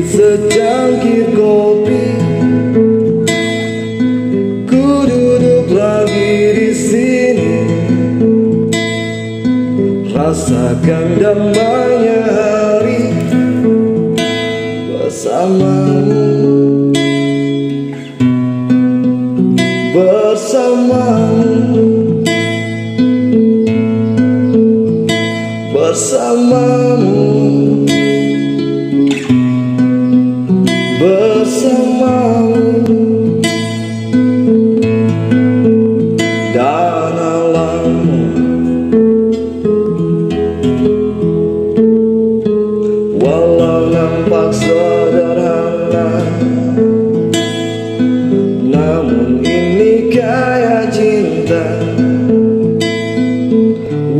secangkir kopi. Ku duduk lagi di sini. Rasakan damainya hari Bersamamu. Bersamamu. Bersamamu walau nampak sederhana namun ini kaya cinta.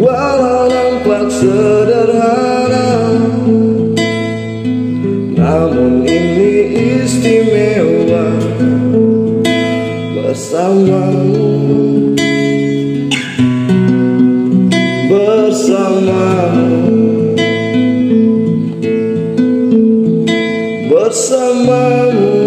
Walau nampak sederhana. Namun ini istimewa. Bersamamu. Bersamamu bersamamu